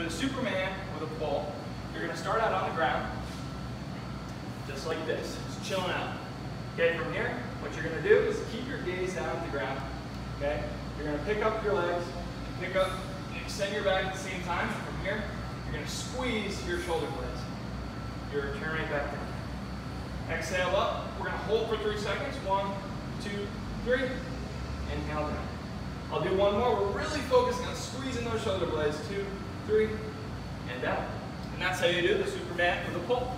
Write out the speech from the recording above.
For the Superman with a pull, you're gonna start out on the ground, just like this, just chilling out. Okay, from here, what you're gonna do is keep your gaze down at the ground. Okay, you're gonna pick up your legs, pick up, extend your back at the same time. From here, you're gonna squeeze your shoulder blades. You're turn right back down. Exhale up. We're gonna hold for three seconds. One, two, three. Inhale down. I'll do one more. We're really focusing on squeezing those shoulder blades. Two, three, and down. And that's how you do the Superman with a pull.